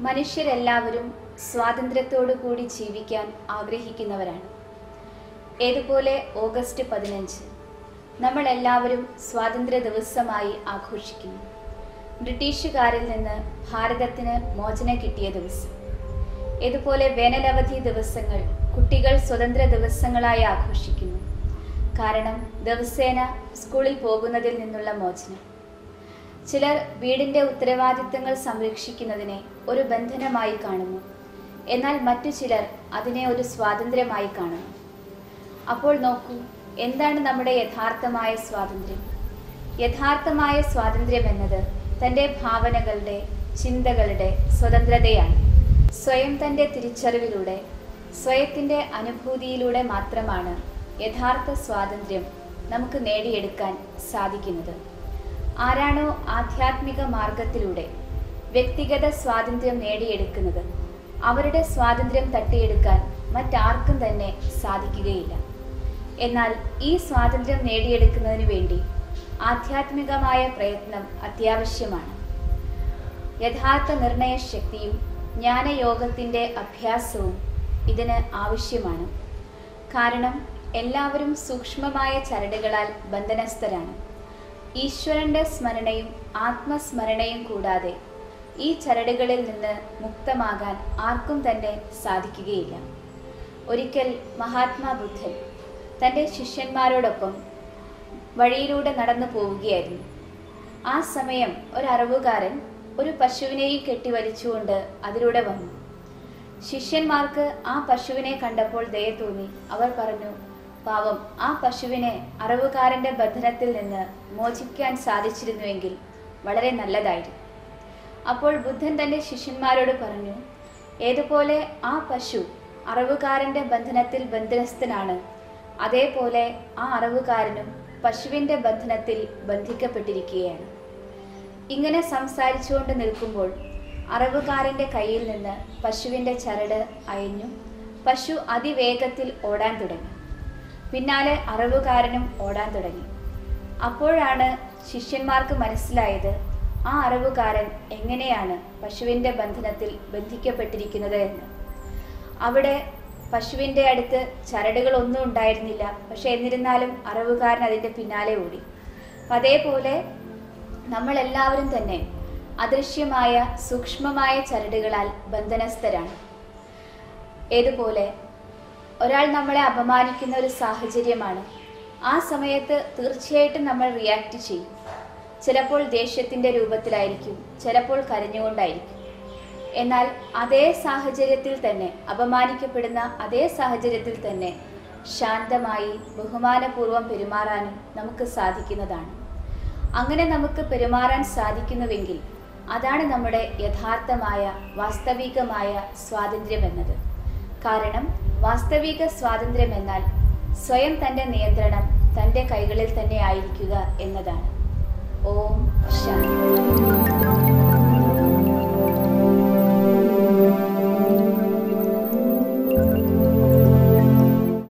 മനുഷ്യരെല്ലാവരും സ്വാതന്ത്ര്യത്തോടു കൂടി ജീവിക്കാൻ ആഗ്രഹിക്കുന്നവരാണ്. ഏതുപോലെ ഓഗസ്റ്റ് പതിനഞ്ച് നമ്മൾ എല്ലാവരും സ്വാതന്ത്ര്യ ദിവസമായി ആഘോഷിക്കുന്നു. ബ്രിട്ടീഷുകാരിൽ നിന്ന് ഭാരതത്തിന് മോചനം കിട്ടിയ ദിവസം. ഇതുപോലെ വേനലവധി ദിവസങ്ങൾ കുട്ടികൾ സ്വതന്ത്ര ദിവസങ്ങളായി ആഘോഷിക്കുന്നു. കാരണം ദിവസേന സ്കൂളിൽ പോകുന്നതിൽ നിന്നുള്ള മോചനം. ചിലർ വീടിന്റെ ഉത്തരവാദിത്തങ്ങൾ സംരക്ഷിക്കുന്നതിനെ ഒരു ബന്ധനമായി കാണുന്നു. എന്നാൽ മറ്റു ചിലർ അതിനെ ഒരു സ്വാതന്ത്ര്യമായി കാണുന്നു. അപ്പോൾ നോക്കൂ എന്താണ് നമ്മുടെ യഥാർത്ഥമായ സ്വാതന്ത്ര്യം? യഥാർത്ഥമായ സ്വാതന്ത്ര്യം എന്നത് തന്റെ ഭാവനകളുടെ ചിന്തകളുടെ സ്വതന്ത്രതയാണ്. സ്വയം തന്റെ തിരിച്ചറിവിലൂടെ സ്വയത്തിന്റെ അനുഭൂതിയിലൂടെ മാത്രമാണ് യഥാർത്ഥ സ്വാതന്ത്ര്യം നമുക്ക് നേടിയെടുക്കാൻ സാധിക്കുന്നത്. ആരാണോ ആധ്യാത്മിക മാർഗത്തിലൂടെ വ്യക്തിഗത സ്വാതന്ത്ര്യം നേടിയെടുക്കുന്നത്. അവരുടെ സ്വാതന്ത്ര്യം തട്ടിയെടുക്കാൻ മറ്റാർക്കും തന്നെ സാധിക്കുകയില്ല. എന്നാൽ ഈ സ്വാതന്ത്ര്യം നേടിയെടുക്കുന്നതിന് വേണ്ടി ആധ്യാത്മികമായ പ്രയത്നം അത്യാവശ്യമാണ്. യഥാർത്ഥ നിർണയശക്തിയും ജ്ഞാനയോഗത്തിന്റെ അഭ്യാസവും ഇതിന് ആവശ്യമാണ്. കാരണം എല്ലാവരും സൂക്ഷ്മമായ ചരടുകളാൽ ബന്ധനസ്ഥരാണ്. ഈശ്വരന്റെ സ്മരണയും ആത്മസ്മരണയും കൂടാതെ ഈ ചരടുകളിൽ നിന്ന് മുക്തമാകാൻ ആർക്കും തന്നെ സാധിക്കുകയില്ല. ഒരിക്കൽ മഹാത്മാ ബുദ്ധൻ തന്റെ ശിഷ്യന്മാരോടൊപ്പം വഴിയിലൂടെ നടന്നു പോവുകയായിരുന്നു. ആ സമയം ഒരു ഒരു പശുവിനെയും കെട്ടി വലിച്ചുകൊണ്ട് അതിലൂടെ വന്നു. ശിഷ്യന്മാർക്ക് ആ പശുവിനെ കണ്ടപ്പോൾ ദയ തോന്നി. അവർ പറഞ്ഞു പാവം ആ പശുവിനെ അറിവുകാരന്റെ ബന്ധനത്തിൽ നിന്ന് മോചിക്കാൻ സാധിച്ചിരുന്നുവെങ്കിൽ വളരെ നല്ലതായിരുന്നു. അപ്പോൾ ബുദ്ധൻ തന്റെ ശിഷ്യന്മാരോട് പറഞ്ഞു ഏതുപോലെ ആ പശു അറിവുകാരന്റെ ബന്ധനത്തിൽ ബന്ധനസ്ഥനാണ് അതേപോലെ ആ അറിവുകാരനും പശുവിന്റെ ബന്ധനത്തിൽ ബന്ധിക്കപ്പെട്ടിരിക്കുകയാണ്. ഇങ്ങനെ സംസാരിച്ചുകൊണ്ട് നിൽക്കുമ്പോൾ അറിവുകാരന്റെ കയ്യിൽ നിന്ന് പശുവിന്റെ ചരട് അയഞ്ഞു പശു അതിവേഗത്തിൽ ഓടാൻ തുടങ്ങി. പിന്നാലെ അറിവുകാരനും ഓടാൻ തുടങ്ങി. അപ്പോഴാണ് ശിഷ്യന്മാർക്ക് മനസ്സിലായത് ആ അറിവുകാരൻ എങ്ങനെയാണ് പശുവിന്റെ ബന്ധനത്തിൽ ബന്ധിക്കപ്പെട്ടിരിക്കുന്നത് എന്ന്. അവിടെ പശുവിന്റെ അടുത്ത് ചരടുകളൊന്നും ഉണ്ടായിരുന്നില്ല. പക്ഷെ എന്നിരുന്നാലും അറിവുകാരൻ അതിന്റെ പിന്നാലെ ഓടി. അതേപോലെ നമ്മളെല്ലാവരും തന്നെ അദൃശ്യമായ സൂക്ഷ്മമായ ചരടുകളാൽ ബന്ധനസ്ഥരാണ്. ഏതുപോലെ ഒരാൾ നമ്മളെ അപമാനിക്കുന്ന ഒരു സാഹചര്യമാണ്. ആ സമയത്ത് തീർച്ചയായിട്ടും നമ്മൾ റിയാക്ട് ചെയ്യും. ചിലപ്പോൾ ദേഷ്യത്തിന്റെ രൂപത്തിലായിരിക്കും ചിലപ്പോൾ കരഞ്ഞുകൊണ്ടായിരിക്കും. എന്നാൽ അതേ സാഹചര്യത്തിൽ തന്നെ അപമാനിക്കപ്പെടുന്ന അതേ സാഹചര്യത്തിൽ തന്നെ ശാന്തമായി ബഹുമാനപൂർവം പെരുമാറാനും നമുക്ക് സാധിക്കുന്നതാണ്. അങ്ങനെ നമുക്ക് പെരുമാറാൻ സാധിക്കുന്നുവെങ്കിൽ അതാണ് നമ്മുടെ യഥാർത്ഥമായ വാസ്തവികമായ സ്വാതന്ത്ര്യം എന്നത്. കാരണം വാസ്തവിക സ്വാതന്ത്ര്യം എന്നാൽ സ്വയം തന്റെ നിയന്ത്രണം തന്റെ കൈകളിൽ തന്നെ ആയിരിക്കുക എന്നതാണ്. ഓം ശാന്തി.